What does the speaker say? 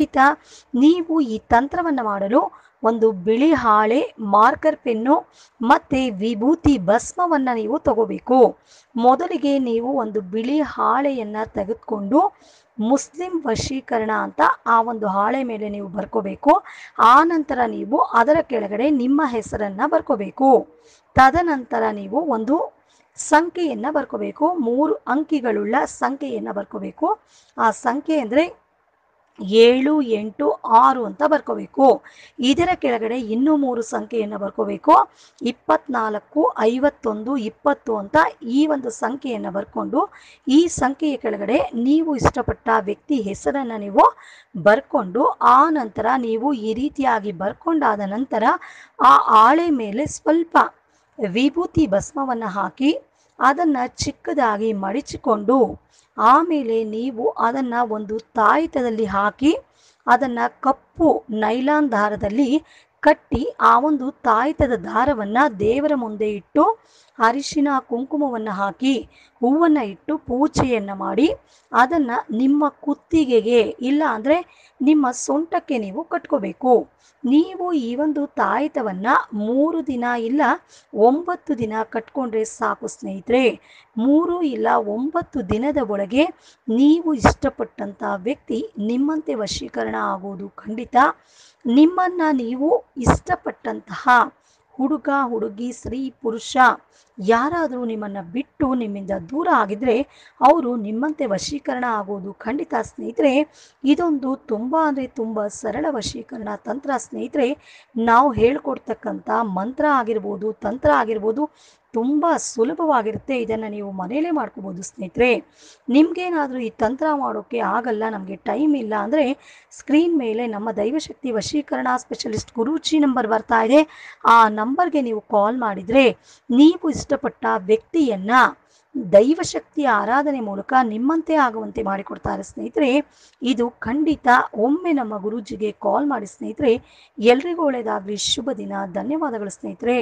ಖಂಡಿತ ನೀವು ಈ ತಂತ್ರವನ್ನು ಮಾಡಲು ಒಂದು ಬಿಳಿ ಹಾಳೆ, ಮಾರ್ಕರ್ ಪೆನ್ನು ಮತ್ತೆ ವಿಭೂತಿ ಭಸ್ಮವನ್ನು ನೀವು ತಗೋಬೇಕು. ಮೊದಲಿಗೆ ನೀವು ಒಂದು ಬಿಳಿ ಹಾಳೆಯನ್ನು ತೆಗೆದುಕೊಂಡು ಮುಸ್ಲಿಂ ವಶೀಕರಣ ಅಂತ ಆ ಒಂದು ಹಾಳೆ ಮೇಲೆ ನೀವು ಬರ್ಕೋಬೇಕು. ಆ ನಂತರ ನೀವು ಅದರ ಕೆಳಗಡೆ ನಿಮ್ಮ ಹೆಸರನ್ನು ಬರ್ಕೋಬೇಕು. ತದನಂತರ ನೀವು ಒಂದು ಸಂಖ್ಯೆಯನ್ನು ಬರ್ಕೋಬೇಕು. ಮೂರು ಅಂಕಿಗಳುಳ್ಳ ಸಂಖ್ಯೆಯನ್ನು ಬರ್ಕೋಬೇಕು. ಆ ಸಂಖ್ಯೆ ಅಂದರೆ ಏಳು, ಎಂಟು, ಆರು ಅಂತ ಬರ್ಕೋಬೇಕು. ಇದರ ಕೆಳಗಡೆ ಇನ್ನೂ ಮೂರು ಸಂಖ್ಯೆಯನ್ನು ಬರ್ಕೋಬೇಕು. ಇಪ್ಪತ್ನಾಲ್ಕು, ಐವತ್ತೊಂದು, ಇಪ್ಪತ್ತು ಅಂತ ಈ ಒಂದು ಸಂಖ್ಯೆಯನ್ನು ಬರ್ಕೊಂಡು ಈ ಸಂಖ್ಯೆಯ ಕೆಳಗಡೆ ನೀವು ಇಷ್ಟಪಟ್ಟ ವ್ಯಕ್ತಿ ಹೆಸರನ್ನು ನೀವು ಬರ್ಕೊಂಡು ಆ ನಂತರ ನೀವು ಈ ರೀತಿಯಾಗಿ ಬರ್ಕೊಂಡಾದ ನಂತರ ಆ ಆಳೆ ಮೇಲೆ ಸ್ವಲ್ಪ ವಿಭೂತಿ ಭಸ್ಮವನ್ನು ಹಾಕಿ ಅದನ್ನು ಚಿಕ್ಕದಾಗಿ ಮಡಿಚಿಕೊಂಡು ಆಮೇಲೆ ನೀವು ಅದನ್ನು ಒಂದು ತಾಯಿತದಲ್ಲಿ ಹಾಕಿ ಅದನ್ನು ಕಪ್ಪು ನೈಲಾನ್ ದಾರದಲ್ಲಿ ಕಟ್ಟಿ ಆ ಒಂದು ತಾಯಿತದ ದಾರವನ್ನು ದೇವರ ಮುಂದೆ ಇಟ್ಟು ಅರಿಶಿನ ಕುಂಕುಮವನ್ನು ಹಾಕಿ ಹೂವನ್ನು ಇಟ್ಟು ಪೂಜೆಯನ್ನು ಮಾಡಿ ಅದನ್ನು ನಿಮ್ಮ ಕುತ್ತಿಗೆಗೆ ಇಲ್ಲ ಅಂದರೆ ನಿಮ್ಮ ಸೊಂಟಕ್ಕೆ ನೀವು ಕಟ್ಕೋಬೇಕು. ನೀವು ಈ ಒಂದು ತಾಯಿತವನ್ನು ಮೂರು ದಿನ ಇಲ್ಲ ಒಂಬತ್ತು ದಿನ ಕಟ್ಕೊಂಡ್ರೆ ಸಾಕು ಸ್ನೇಹಿತರೆ. ಮೂರು ಇಲ್ಲ ಒಂಬತ್ತು ದಿನದ ಒಳಗೆ ನೀವು ಇಷ್ಟಪಟ್ಟಂಥ ವ್ಯಕ್ತಿ ನಿಮ್ಮಂತೆ ವಶೀಕರಣ ಆಗೋದು ಖಂಡಿತ. ನಿಮ್ಮನ್ನು ನೀವು ಇಷ್ಟಪಟ್ಟಂತಹ ಹುಡುಗ, ಹುಡುಗಿ, ಸ್ತ್ರೀ, ಪುರುಷ ಯಾರಾದರೂ ನಿಮ್ಮನ್ನು ಬಿಟ್ಟು ನಿಮ್ಮಿಂದ ದೂರ ಆಗಿದ್ರೆ ಅವರು ನಿಮ್ಮಂತೆ ವಶೀಕರಣ ಆಗೋದು ಖಂಡಿತ ಸ್ನೇಹಿತರೆ. ಇದೊಂದು ತುಂಬ ಅಂದರೆ ತುಂಬ ಸರಳ ವಶೀಕರಣ ತಂತ್ರ ಸ್ನೇಹಿತರೆ. ನಾವು ಹೇಳ್ಕೊಡ್ತಕ್ಕಂಥ ಮಂತ್ರ ಆಗಿರ್ಬೋದು, ತಂತ್ರ ಆಗಿರ್ಬೋದು ತುಂಬ ಸುಲಭವಾಗಿರುತ್ತೆ. ಇದನ್ನು ನೀವು ಮನೆಯಲ್ಲೇ ಮಾಡ್ಕೋಬೋದು ಸ್ನೇಹಿತರೆ. ನಿಮಗೇನಾದರೂ ಈ ತಂತ್ರ ಮಾಡೋಕ್ಕೆ ಆಗಲ್ಲ, ನಮಗೆ ಟೈಮ್ ಇಲ್ಲ ಅಂದರೆ ಸ್ಕ್ರೀನ್ ಮೇಲೆ ನಮ್ಮ ದೈವಶಕ್ತಿ ವಶೀಕರಣ ಸ್ಪೆಷಲಿಸ್ಟ್ ಗುರುಚಿ ನಂಬರ್ ಬರ್ತಾ ಇದೆ. ಆ ನಂಬರ್ಗೆ ನೀವು ಕಾಲ್ ಮಾಡಿದರೆ ನೀವು ಇಷ್ಟಪಟ್ಟ ವ್ಯಕ್ತಿಯನ್ನು ದೈವಶಕ್ತಿಯ ಆರಾಧನೆ ಮೂಲಕ ನಿಮ್ಮಂತೆ ಆಗುವಂತೆ ಮಾಡಿಕೊಡ್ತಾರೆ ಸ್ನೇಹಿತರೆ. ಇದು ಖಂಡಿತ ಒಮ್ಮೆ ನಮ್ಮ ಗುರೂಜಿಗೆ ಕಾಲ್ ಮಾಡಿ ಸ್ನೇಹಿತರೆ. ಎಲ್ರಿಗೂ ಒಳ್ಳೆಯದಾಗಲಿ. ಶುಭ ದಿನ. ಧನ್ಯವಾದಗಳು ಸ್ನೇಹಿತರೆ.